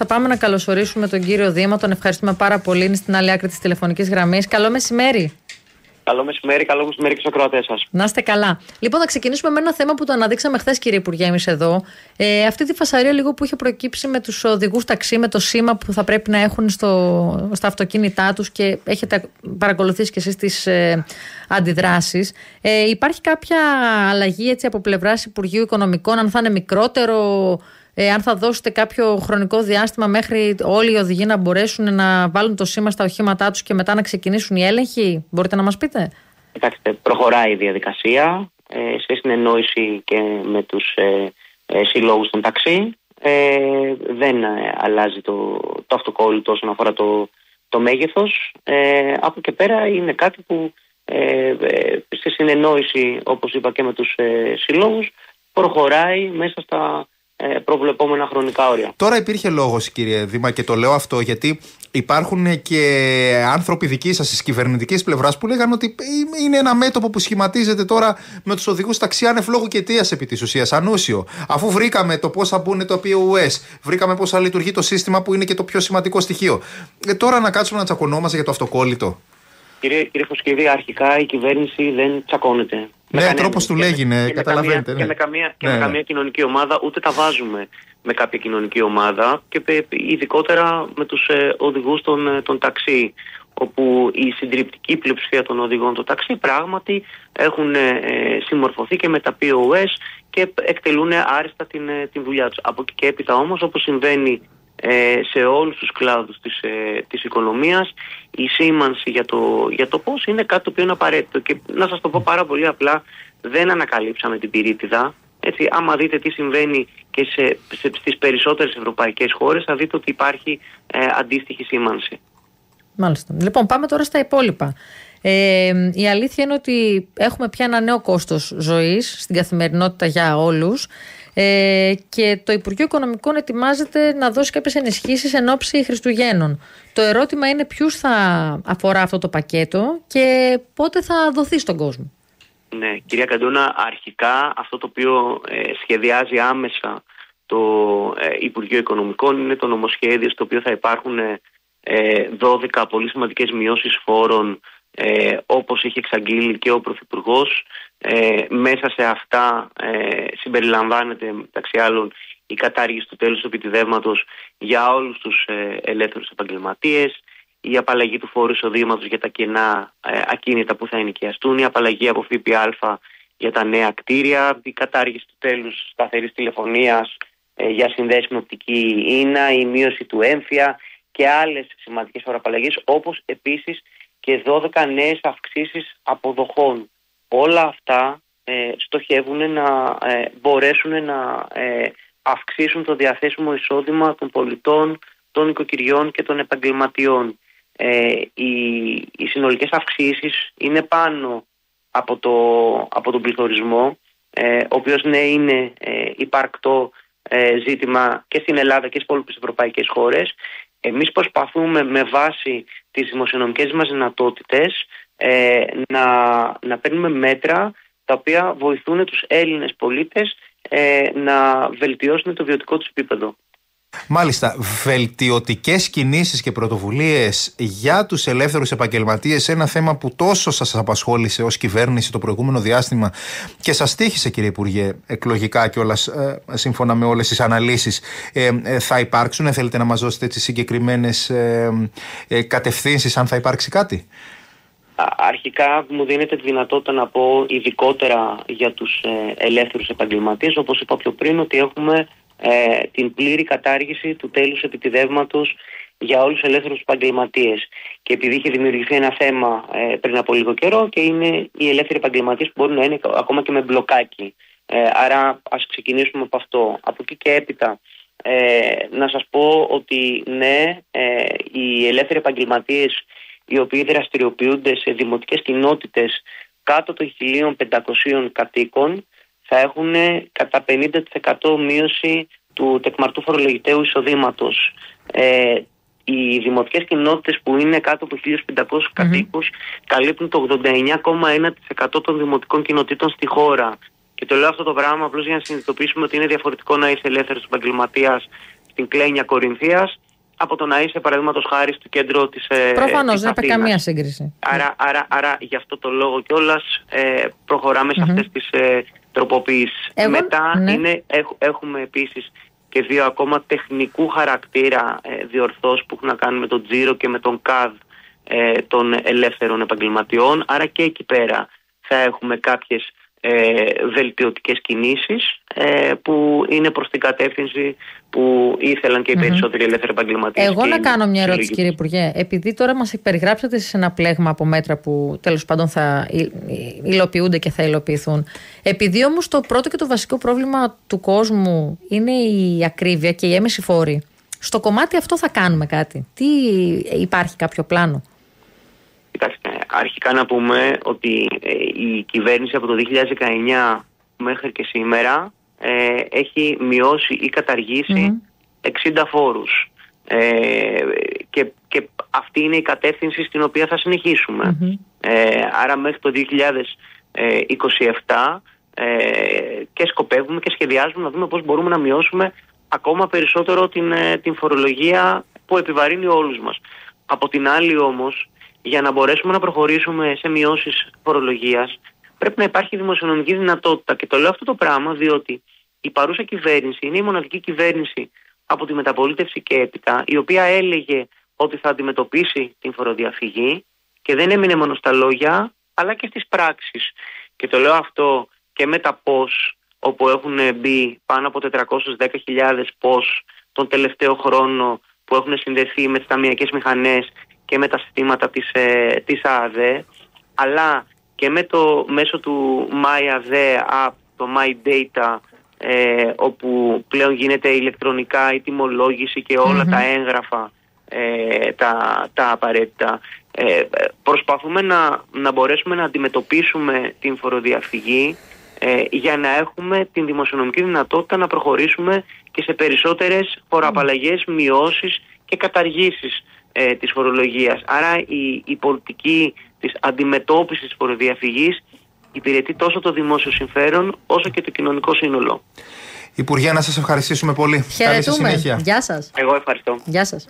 Θα πάμε να καλωσορίσουμε τον κύριο Δήμα. Τον ευχαριστούμε πάρα πολύ. Είναι στην άλλη άκρη της τηλεφωνικής γραμμής. Καλό μεσημέρι. Καλό μεσημέρι, καλό μεσημέρι και στους ακροατές σας. Να είστε καλά. Λοιπόν, θα ξεκινήσουμε με ένα θέμα που το αναδείξαμε χθες, κύριε Υπουργέ, εμείς εδώ. Ε, αυτή τη φασαρία λίγο που είχε προκύψει με τους οδηγούς ταξί, με το σήμα που θα πρέπει να έχουν στο, στα αυτοκίνητά τους και έχετε παρακολουθήσει και εσείς τις ε, αντιδράσεις. Ε, υπάρχει κάποια αλλαγή έτσι, από πλευράς Υπουργείου Οικονομικών, αν θα είναι μικρότερο ε, αν θα δώσετε κάποιο χρονικό διάστημα μέχρι όλοι οι οδηγοί να μπορέσουν να βάλουν το σήμα στα οχήματά τους και μετά να ξεκινήσουν οι έλεγχοι. Μπορείτε να μας πείτε; Κοιτάξτε, προχωράει η διαδικασία ε, σε συνεννόηση και με τους ε, ε, συλλόγους των ταξί. Ε, δεν ε, αλλάζει το, το αυτοκόλλητο όσον αφορά το, το μέγεθος. Ε, από και πέρα είναι κάτι που ε, σε συνεννόηση, όπως είπα και με τους ε, συλλόγους, προχωράει μέσα στα ε, προβλεπόμενα χρονικά όρια. Τώρα υπήρχε λόγος κύριε Δήμα και το λέω αυτό γιατί υπάρχουν και άνθρωποι δικοί σας της κυβερνητικής πλευράς που λέγανε ότι είναι ένα μέτωπο που σχηματίζεται τώρα με τους οδηγούς ταξί άνευ λόγου και αιτίας επί της ουσίας, ανούσιο. Αφού βρήκαμε το πώς θα μπουν το POS, βρήκαμε πώς θα λειτουργεί το σύστημα που είναι και το πιο σημαντικό στοιχείο. Ε, τώρα να κάτσουμε να τσακωνόμαστε για το αυτοκόλλητο. Κύριε, κύριε Φωσκίδη, αρχικά η κυβέρνηση δεν τσακώνεται. Ναι, τρόπος του λέγει, ναι, καταλαβαίνετε. Και, με καμία, και με ναι. καμία κοινωνική ομάδα, ούτε τα βάζουμε με κάποια κοινωνική ομάδα και ειδικότερα με τους ε, οδηγούς των, ε, των ταξί όπου η συντριπτική πλειοψηφία των οδηγών των ταξί πράγματι έχουν ε, ε συμμορφωθεί και με τα POS και εκτελούν άριστα την, ε, την δουλειά τους. Από εκεί και έπειτα όμως όπως συμβαίνει ε, σε όλους τους κλάδους της, ε, της οικονομίας η σήμανση για το, για το πώς είναι κάτι το οποίο είναι απαραίτητο και να σας το πω πάρα πολύ απλά δεν ανακαλύψαμε την πυρίτιδα έτσι, άμα δείτε τι συμβαίνει και σε, σε, στις περισσότερες ευρωπαϊκές χώρες θα δείτε ότι υπάρχει ε, αντίστοιχη σήμανση. Μάλιστα. Λοιπόν, πάμε τώρα στα υπόλοιπα. Ε, η αλήθεια είναι ότι έχουμε πια ένα νέο κόστος ζωής στην καθημερινότητα για όλους. Ε, και το Υπουργείο Οικονομικών ετοιμάζεται να δώσει κάποιες ενισχύσεις εν ώψη Χριστουγέννων. Το ερώτημα είναι ποιους θα αφορά αυτό το πακέτο και πότε θα δοθεί στον κόσμο. Ναι, κυρία Καντούνα, αρχικά αυτό το οποίο ε, σχεδιάζει άμεσα το ε, Υπουργείο Οικονομικών είναι το νομοσχέδιο στο οποίο θα υπάρχουν ε, 12 πολύ σημαντικές μειώσεις φόρων ε, όπως είχε εξαγγείλει και ο Πρωθυπουργός. Ε, μέσα σε αυτά ε, συμπεριλαμβάνεται μεταξύ άλλων η κατάργηση του τέλους του επιτιδεύματος για όλους τους ε, ελεύθερους επαγγελματίες, η απαλλαγή του φόρου εισοδήματος για τα κενά ε, ακίνητα που θα ενοικιαστούν, η απαλλαγή από ΦΠΑ για τα νέα κτίρια, η κατάργηση του τέλους σταθερής τηλεφωνίας ε, για συνδέσιμη οπτική ίνα, η μείωση του έμφυα και άλλες σημαντικές φοροαπαλλαγές, όπως επίσης και 12 νέες αυξήσεις αποδοχών. Όλα αυτά ε, στοχεύουν να ε, μπορέσουν να ε, αυξήσουν το διαθέσιμο εισόδημα των πολιτών, των οικοκυριών και των επαγγελματιών. Ε, οι, οι συνολικές αυξήσεις είναι πάνω από, το, από τον πληθωρισμό, ε, ο οποίος ναι είναι υπαρκτό ζήτημα και στην Ελλάδα και στις υπόλοιπες ευρωπαϊκές χώρες. Εμείς προσπαθούμε με βάση τις δημοσιονομικές μας δυνατότητες ε, να, να παίρνουμε μέτρα τα οποία βοηθούν τους Έλληνες πολίτες ε, να βελτιώσουν το βιωτικό τους επίπεδο. Μάλιστα, βελτιωτικές κινήσεις και πρωτοβουλίες για τους ελεύθερους επαγγελματίες, ένα θέμα που τόσο σας απασχόλησε ως κυβέρνηση το προηγούμενο διάστημα και σας τύχησε, κύριε Υπουργέ, εκλογικά κιόλας, ε, σύμφωνα με όλες τις αναλύσεις, ε, ε, θα υπάρξουν; Θέλετε να μας δώσετε τις συγκεκριμένες ε, ε, κατευθύνσεις, αν θα υπάρξει κάτι; Αρχικά μου δίνεται τη δυνατότητα να πω ειδικότερα για τους ελεύθερους επαγγελματίες όπως είπα πιο πριν ότι έχουμε ε, την πλήρη κατάργηση του τέλους επιτιδεύματος για όλους τους ελεύθερους επαγγελματίες. Και επειδή είχε δημιουργηθεί ένα θέμα ε, πριν από λίγο καιρό και είναι οι ελεύθεροι επαγγελματίες που μπορούν να είναι ακόμα και με μπλοκάκι. Ε, άρα ας ξεκινήσουμε από αυτό. Από εκεί και έπειτα ε, να σας πω ότι ναι, ε, οι ελεύθεροι επαγγελματίες οι οποίοι δραστηριοποιούνται σε δημοτικές κοινότητες κάτω των 1.500 κατοίκων θα έχουν κατά 50% μείωση του τεκμαρτού φορολογητέου εισοδήματος. Ε, οι δημοτικές κοινότητες που είναι κάτω από 1.500 mm κατοίκους καλύπτουν το 89,1% των δημοτικών κοινοτήτων στη χώρα. Και το λέω αυτό το πράγμα απλώς για να συνειδητοποιήσουμε ότι είναι διαφορετικό να είσαι ελεύθερος επαγγελματίας στην Κλένια Κορινθίας από το να είσαι παραδείγματος χάρη στο κέντρο της ε, Προφανώς δεν υπάρχει καμία σύγκριση. Άρα, άρα, άρα γι' αυτό το λόγο κιόλας ε, προχωράμε σε αυτές τις ε, τροποποιήσει. Μετά ναι. είναι, έχουμε επίσης και δύο ακόμα τεχνικού χαρακτήρα ε, διορθώσεις που έχουν να κάνουν με τον τζίρο και με τον ΚΑΔ ε, των ελεύθερων επαγγελματιών. Άρα και εκεί πέρα θα έχουμε κάποιες ε, βελτιωτικές κινήσεις ε, που είναι προς την κατεύθυνση που ήθελαν και οι περισσότεροι mm-hmm. ελεύθεροι επαγγελματίες. Εγώ να κάνω μια ερώτηση, κύριε Υπουργέ. Επειδή τώρα μας περιγράψατε σε ένα πλέγμα από μέτρα που τέλος πάντων θα υλοποιούνται και θα υλοποιηθούν. Επειδή όμως το πρώτο και το βασικό πρόβλημα του κόσμου είναι η ακρίβεια και η έμεση φόρη, στο κομμάτι αυτό θα κάνουμε κάτι. Τι υπάρχει κάποιο πλάνο; Κοιτάξτε, αρχικά να πούμε ότι ε, η κυβέρνηση από το 2019 μέχρι και σήμερα ε, έχει μειώσει ή καταργήσει 60 φόρους. Ε, και, και αυτή είναι η κατεύθυνση στην οποία θα συνεχισουμε Ε, άρα μέχρι το 2027 ε, και σκοπεύουμε και σχεδιάζουμε να δούμε πώς μπορούμε να μειώσουμε ακόμα περισσότερο την, ε, την φορολογία που επιβαρύνει όλους μας. Από την άλλη όμως, για να μπορέσουμε να προχωρήσουμε σε μειώσεις φορολογίας, πρέπει να υπάρχει δημοσιονομική δυνατότητα. Και το λέω αυτό το πράγμα διότι η παρούσα κυβέρνηση είναι η μοναδική κυβέρνηση από τη μεταπολίτευση και έπειτα, η οποία έλεγε ότι θα αντιμετωπίσει την φοροδιαφυγή και δεν έμεινε μόνο στα λόγια, αλλά και στις πράξεις. Και το λέω αυτό και με τα πώς, όπου έχουν μπει πάνω από 410.000 πώς τον τελευταίο χρόνο που έχουν συνδεθεί με τις ταμιακές μηχανές και με τα συστήματα της, ε, της ΑΔΕ, αλλά και με το μέσο του MyADE App, το My Data, ε, όπου πλέον γίνεται ηλεκτρονικά η τιμολόγηση και ολα τα έγγραφα ε, τα, τα απαραίτητα. Ε, προσπαθούμε να, να μπορέσουμε να αντιμετωπίσουμε την φοροδιαφυγή ε, για να έχουμε την δημοσιονομική δυνατότητα να προχωρήσουμε και σε περισσότερες φοροαπαλλαγές, μειώσεις και καταργήσεις ε, της φορολογίας. Άρα η, η πολιτική της αντιμετώπισης της φοροδιαφυγής υπηρετεί τόσο το δημόσιο συμφέρον όσο και το κοινωνικό σύνολο. Υπουργέ, να σας ευχαριστήσουμε πολύ. Χαιρετούμε. Καλή συνέχεια. Γεια σας. Εγώ ευχαριστώ. Γεια σας.